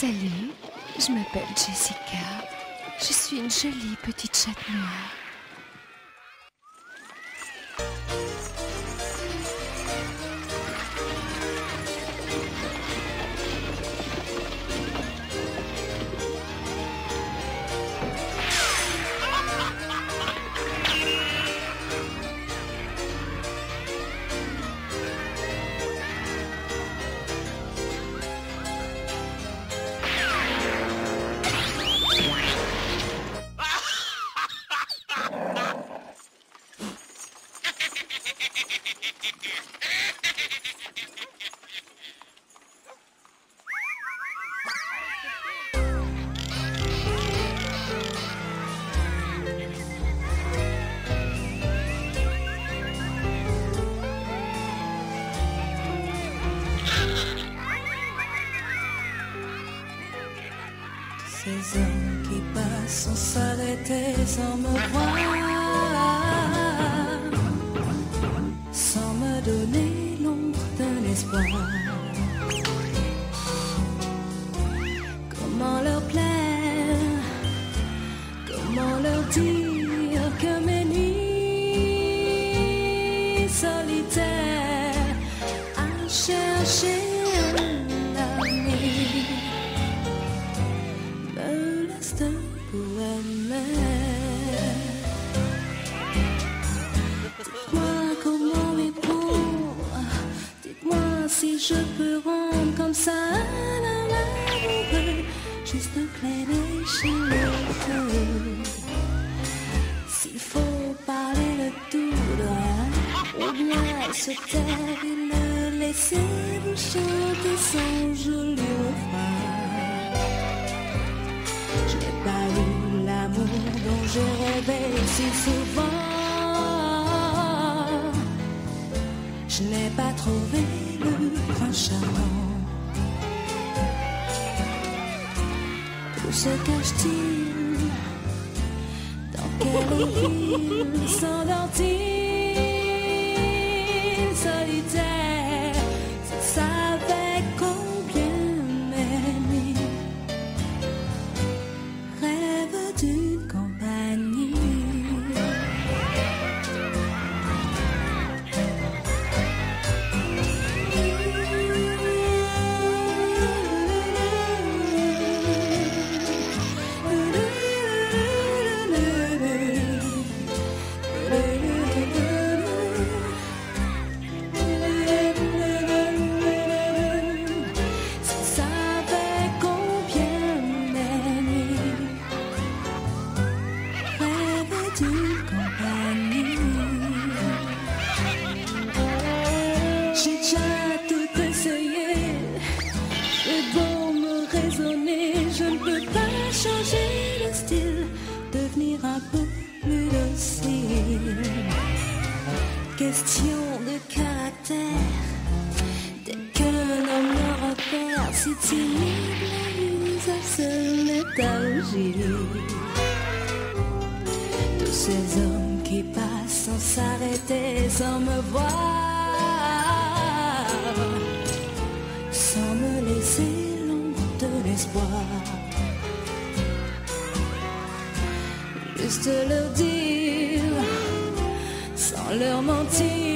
Salut, je m'appelle Jessica. Je suis une jolie petite chatte noire. Ces hommes qui passent sans s'arrêter, sans me voir, sans me donner l'ombre d'un espoir. Si je peux rendre comme ça un amoureux. Juste un clin d'œil chaleureux. S'il faut parler le tout de rien, ou bien se taire et le laisser vous chanter son joli rêvais si souvent. Je n'ai pas trouvé le prince charmant. Où se cache-t-il Dans quelle ville s'endort-il? Solitaire S'il savait J'ai déjà tout essayé, j'ai beau me raisonner, je ne peux pas changer de style, devenir un peu plus docile. Question de caractère, dès qu'un homme me repère, si timide, la visage se met à. Tous ces hommes qui passent sans s'arrêter, sans me voir, Juste leur dire, sans leur mentir,